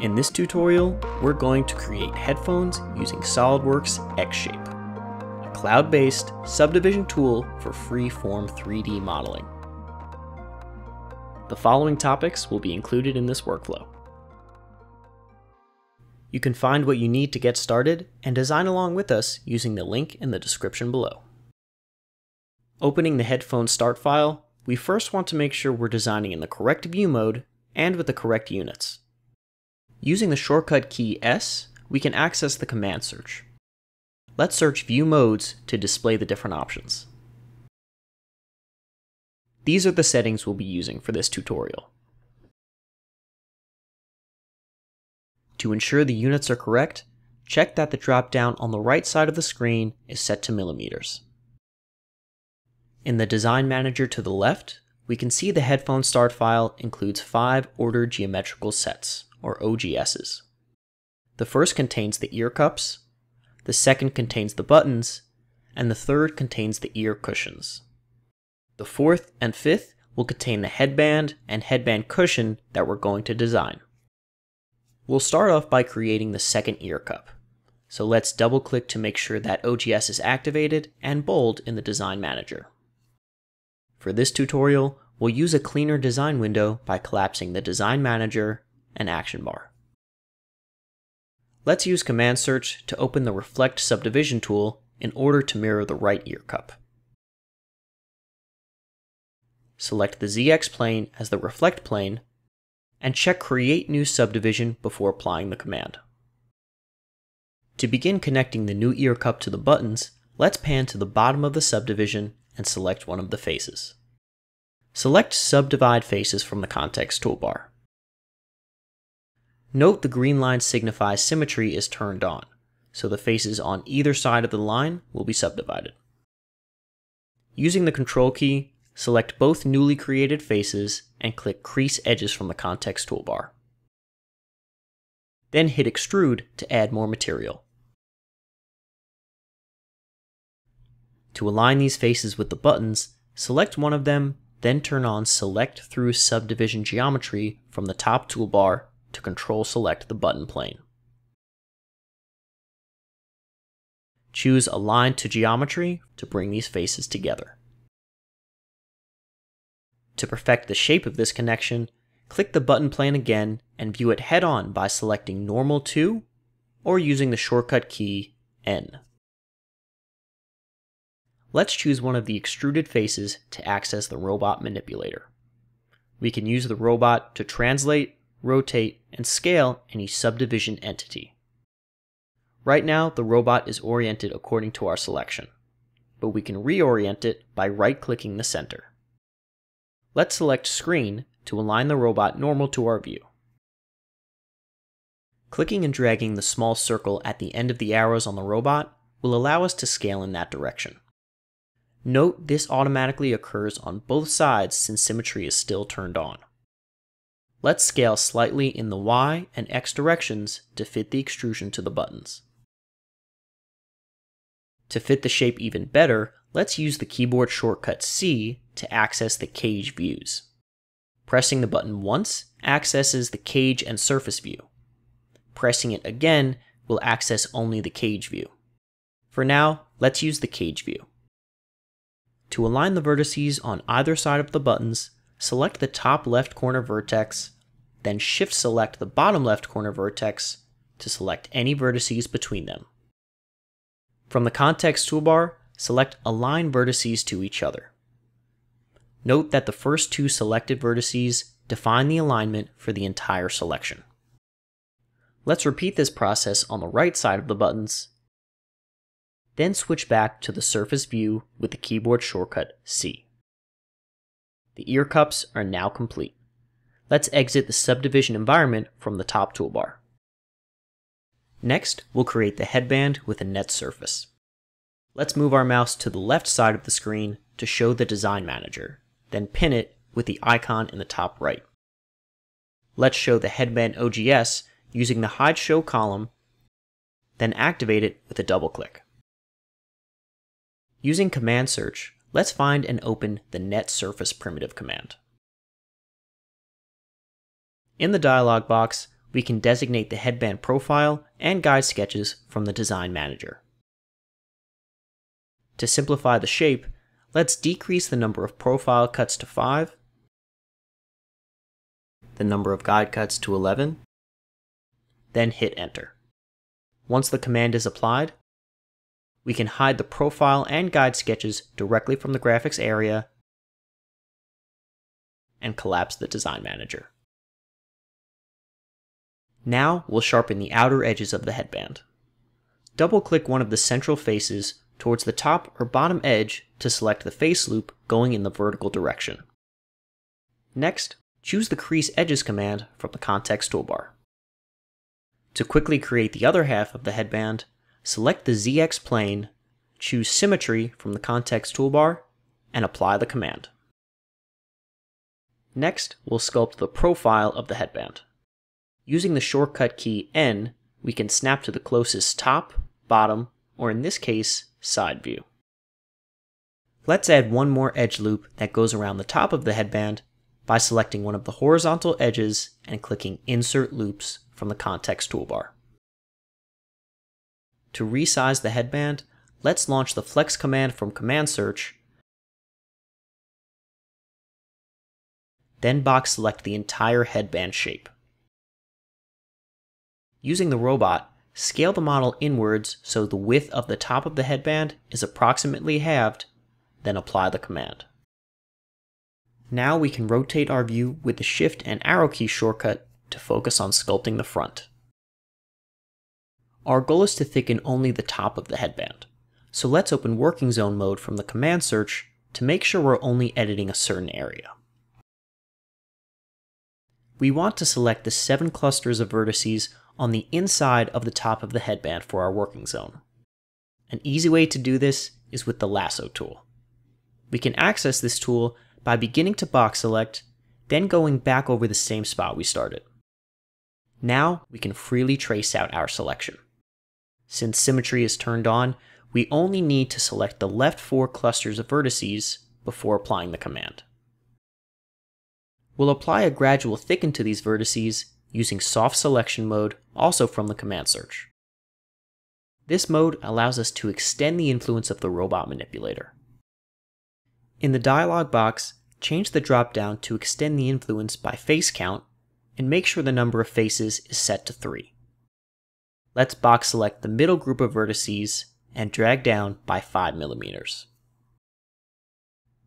In this tutorial, we're going to create headphones using SOLIDWORKS xShape, a cloud-based subdivision tool for free-form 3D modeling. The following topics will be included in this workflow. You can find what you need to get started and design along with us using the link in the description below. Opening the headphone start file, we first want to make sure we're designing in the correct view mode and with the correct units. Using the shortcut key S, we can access the command search. Let's search View Modes to display the different options. These are the settings we'll be using for this tutorial. To ensure the units are correct, check that the drop-down on the right side of the screen is set to millimeters. In the Design Manager to the left, we can see the headphone start file includes five ordered geometrical sets, or OGSs. The first contains the ear cups, the second contains the buttons, and the third contains the ear cushions. The fourth and fifth will contain the headband and headband cushion that we're going to design. We'll start off by creating the second ear cup. So let's double click to make sure that OGS is activated and bold in the Design Manager. For this tutorial, we'll use a cleaner design window by collapsing the Design Manager and action bar. Let's use Command Search to open the Reflect Subdivision tool in order to mirror the right ear cup. Select the ZX plane as the reflect plane, and check Create New Subdivision before applying the command. To begin connecting the new ear cup to the buttons, let's pan to the bottom of the subdivision and select one of the faces. Select Subdivide Faces from the context toolbar. Note the green line signifies symmetry is turned on, so the faces on either side of the line will be subdivided. Using the Control key, select both newly created faces and click Crease Edges from the context toolbar. Then hit Extrude to add more material. To align these faces with the buttons, select one of them, then turn on Select Through Subdivision Geometry from the top toolbar to control select the button plane. Choose Align to Geometry to bring these faces together. To perfect the shape of this connection, click the button plane again and view it head-on by selecting Normal to or using the shortcut key N. Let's choose one of the extruded faces to access the robot manipulator. We can use the robot to translate rotate, and scale any subdivision entity. Right now, the robot is oriented according to our selection, but we can reorient it by right-clicking the center. Let's select Screen to align the robot normal to our view. Clicking and dragging the small circle at the end of the arrows on the robot will allow us to scale in that direction. Note this automatically occurs on both sides since symmetry is still turned on. Let's scale slightly in the Y and X directions to fit the extrusion to the buttons. To fit the shape even better, let's use the keyboard shortcut C to access the cage views. Pressing the button once accesses the cage and surface view. Pressing it again will access only the cage view. For now, let's use the cage view. To align the vertices on either side of the buttons, select the top left corner vertex, then shift select the bottom left corner vertex to select any vertices between them. From the context toolbar, select Align vertices to each other. Note that the first two selected vertices define the alignment for the entire selection. Let's repeat this process on the right side of the buttons, then switch back to the surface view with the keyboard shortcut C. The ear cups are now complete. Let's exit the subdivision environment from the top toolbar. Next, we'll create the headband with a net surface. Let's move our mouse to the left side of the screen to show the Design Manager, then pin it with the icon in the top right. Let's show the headband OGS using the Hide Show column, then activate it with a double click. Using Command Search, let's find and open the net surface primitive command. In the dialog box, we can designate the headband profile and guide sketches from the Design Manager. To simplify the shape, let's decrease the number of profile cuts to 5, the number of guide cuts to 11, then hit enter. Once the command is applied, we can hide the profile and guide sketches directly from the graphics area and collapse the design manager. Now we'll sharpen the outer edges of the headband. Double click one of the central faces towards the top or bottom edge to select the face loop going in the vertical direction. Next, choose the Crease Edges command from the context toolbar. To quickly create the other half of the headband, select the ZX plane, choose Symmetry from the context toolbar, and apply the command. Next, we'll sculpt the profile of the headband. Using the shortcut key N, we can snap to the closest top, bottom, or in this case, side view. Let's add one more edge loop that goes around the top of the headband by selecting one of the horizontal edges and clicking Insert Loops from the Context toolbar. To resize the headband, let's launch the Flex command from Command Search, then box select the entire headband shape. Using the robot, scale the model inwards so the width of the top of the headband is approximately halved, then apply the command. Now we can rotate our view with the Shift and Arrow key shortcut to focus on sculpting the front. Our goal is to thicken only the top of the headband, so let's open Working Zone mode from the command search to make sure we're only editing a certain area. We want to select the seven clusters of vertices on the inside of the top of the headband for our working zone. An easy way to do this is with the lasso tool. We can access this tool by beginning to box select, then going back over the same spot we started. Now we can freely trace out our selection. Since symmetry is turned on, we only need to select the left four clusters of vertices before applying the command. We'll apply a gradual thicken to these vertices using soft selection mode also from the command search. This mode allows us to extend the influence of the robot manipulator. In the dialog box, change the dropdown to extend the influence by face count and make sure the number of faces is set to 3. Let's box select the middle group of vertices and drag down by 5 millimeters.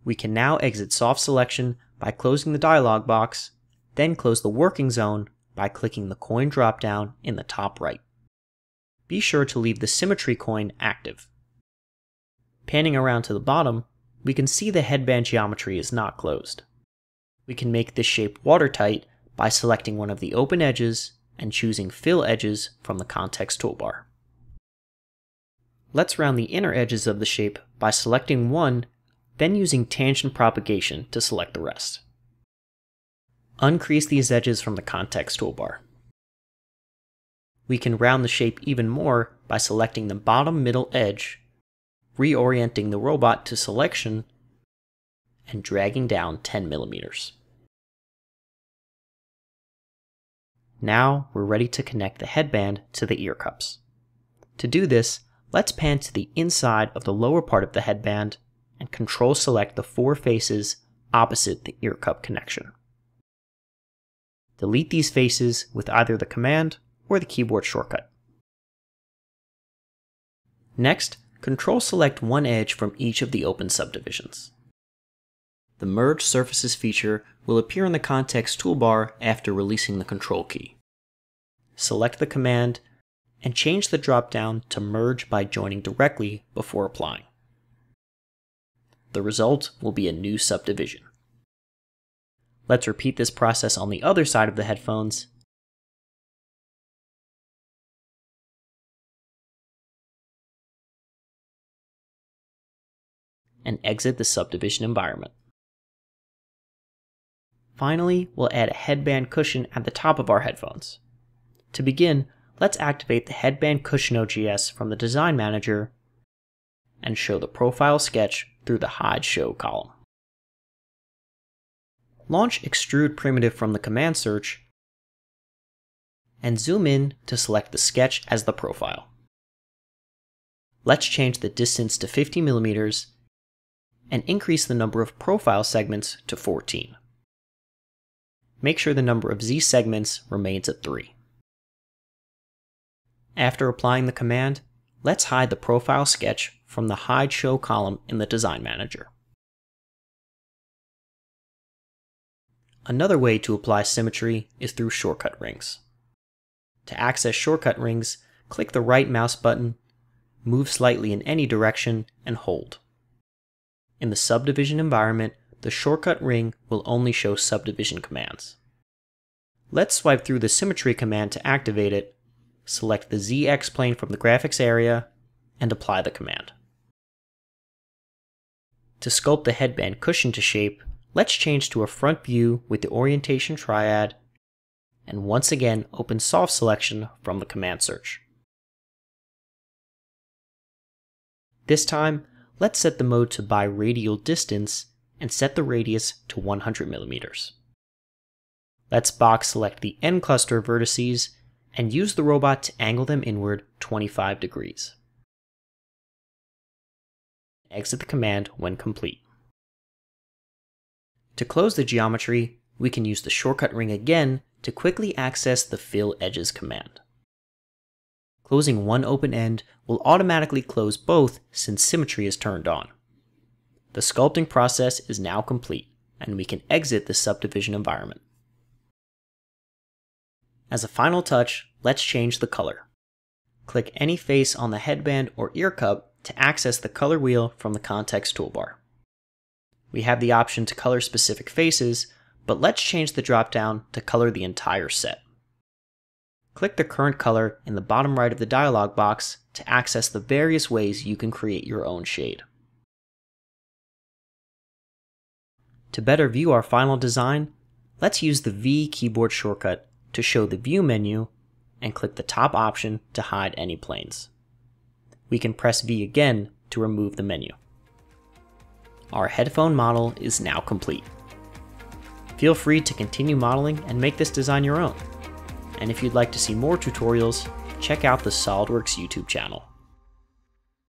We can now exit soft selection by closing the dialog box, then close the working zone by clicking the coin dropdown in the top right. Be sure to leave the symmetry coin active. Panning around to the bottom, we can see the headband geometry is not closed. We can make this shape watertight by selecting one of the open edges and choosing Fill Edges from the Context toolbar. Let's round the inner edges of the shape by selecting one, then using Tangent Propagation to select the rest. Uncrease these edges from the Context toolbar. We can round the shape even more by selecting the bottom middle edge reorienting the robot to selection, and dragging down 10 millimeters. Now we're ready to connect the headband to the ear cups. To do this, let's pan to the inside of the lower part of the headband and control select the four faces opposite the ear cup connection. Delete these faces with either the command or the keyboard shortcut. Next, Control select one edge from each of the open subdivisions. The Merge Surfaces feature will appear in the Context toolbar after releasing the Control key. Select the command and change the dropdown to Merge by joining directly before applying. The result will be a new subdivision. Let's repeat this process on the other side of the headphones and exit the subdivision environment. Finally, we'll add a headband cushion at the top of our headphones. To begin, let's activate the headband cushion OGS from the Design Manager and show the profile sketch through the Hide Show column. Launch Extrude Primitive from the command search and zoom in to select the sketch as the profile. Let's change the distance to 50 millimeters and increase the number of profile segments to 14. Make sure the number of Z segments remains at 3. After applying the command, let's hide the profile sketch from the Hide Show column in the Design Manager. Another way to apply symmetry is through shortcut rings. To access shortcut rings, click the right mouse button, move slightly in any direction, and hold. In the subdivision environment, the shortcut ring will only show subdivision commands. Let's swipe through the symmetry command to activate it, select the ZX plane from the graphics area, and apply the command. To sculpt the headband cushion to shape, let's change to a front view with the orientation triad, and once again open soft selection from the command search. This time, let's set the mode to biradial distance and set the radius to 100 millimeters. Let's box select the N cluster vertices and use the robot to angle them inward 25 degrees. Exit the command when complete. To close the geometry, we can use the shortcut ring again to quickly access the Fill Edges command. Closing one open end will automatically close both since symmetry is turned on. The sculpting process is now complete, and we can exit the subdivision environment. As a final touch, let's change the color. Click any face on the headband or ear cup to access the color wheel from the context toolbar. We have the option to color specific faces, but let's change the dropdown to color the entire set. Click the current color in the bottom right of the dialog box to access the various ways you can create your own shade. To better view our final design, let's use the V keyboard shortcut to show the View menu and click the top option to hide any planes. We can press V again to remove the menu. Our headphone model is now complete. Feel free to continue modeling and make this design your own. And if you'd like to see more tutorials, check out the SOLIDWORKS YouTube channel.